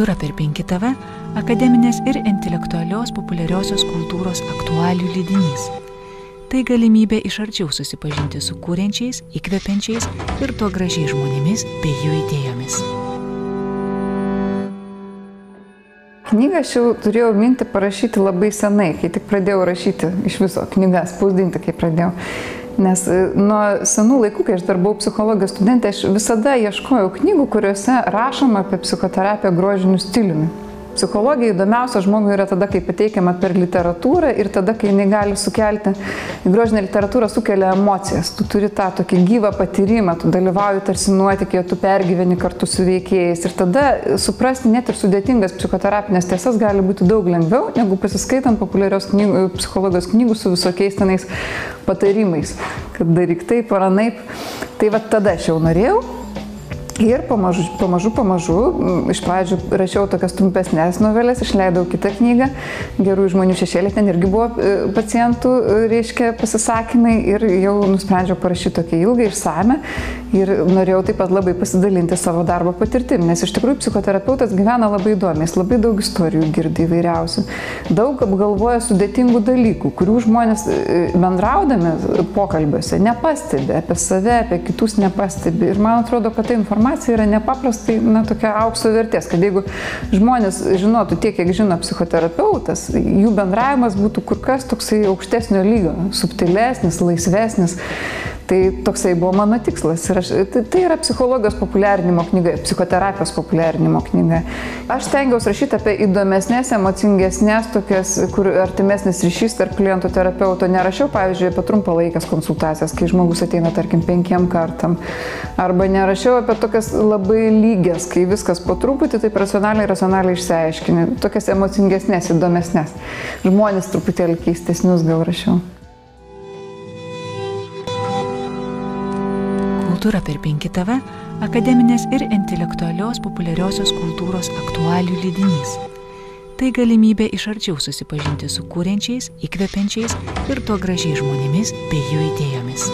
Kultūra per 5 TV - akademinės ir intelektualios populiariosios kultūros aktualių lydinys. Tai galimybė iš arčiau susipažinti su kūrenčiais, įkvepiančiais ir to gražiai žmonėmis bei jų idėjomis. Knygą aš jau turėjau minti parašyti labai senai, kai tik pradėjau rašyti iš viso knygą, spausdinti, kai pradėjau. Nes e, nuo senų laikų, kai aš dar buvau psichologijos studentė, aš visada ieškojau knygų, kuriuose rašoma apie psichoterapiją grožiniu stiliumi. Psichologija įdomiausia žmogui yra tada, kai pateikiama per literatūrą ir tada, kai jinai gali sukelti, grožinė literatūra sukelia emocijas. Tu turi tą tokį gyvą patyrimą, tu dalyvauji tarsi nuotykėje, tu pergyveni kartu su veikėjais. Ir tada suprasti net ir sudėtingas psichoterapinės tiesas gali būti daug lengviau, negu pasiskaitant populiarios knygų, psichologijos knygų su visokiais tenais patarimais, kad daryk taip ar anaip. Tai va tada aš jau norėjau Ir pamažu, pamažu, pamažu, iš pradžių rašiau tokias trumpesnės novelės, išleidau kitą knygą, Gerų žmonių šešėlė, ten irgi buvo e, pacientų, e, reiškia, pasisakymai ir jau nusprendžiau parašyti tokią ilgą išsame ir norėjau taip pat labai pasidalinti savo darbo patirtim, nes iš tikrųjų psichoterapeutas gyvena labai įdomiai, jis labai daug istorijų girdi įvairiausių, daug apgalvoja sudėtingų dalykų, kurių žmonės e, bendraudami pokalbiuose nepastebi, apie save, apie kitus nepastebi. Ir man atrodo, kad ta informacija informacija yra nepaprastai, na, tokia aukso vertės, kad jeigu žmonės žinotų tiek, kiek žino psichoterapeutas, jų bendravimas būtų kur kas toksai aukštesnio lygio, subtilesnis, laisvesnis. Tai toksai buvo mano tikslas. Ir aš, tai, tai yra psichologijos populiarinimo knyga, psichoterapijos populiarinimo knyga. Aš stengiausi rašyti apie įdomesnės, emocingesnės, tokias, kur artimesnis ryšys tarp kliento terapeuto. Nerašiau, pavyzdžiui, apie trumpalaikės konsultacijas, kai žmogus ateina, tarkim, penkiem kartam. Arba nerašiau apie tokias labai lygias, kai viskas po truputį taip racionaliai, racionaliai išsiaiškini. Tokias emocingesnės, įdomesnės. Žmonės truputėlį keistesnius gal rašiau. Kultūra per 5 TV - akademinės ir intelektualios populiariosios kultūros aktualių lydinys. Tai galimybė iš arčiau susipažinti su kūrenčiais, įkvepiančiais ir to gražiai žmonėmis bei jų idėjomis.